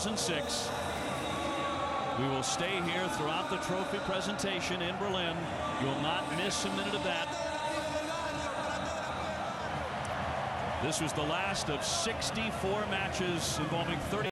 2006. We will stay here throughout the trophy presentation in Berlin. You'll not miss a minute of that. This was the last of 64 matches involving 30.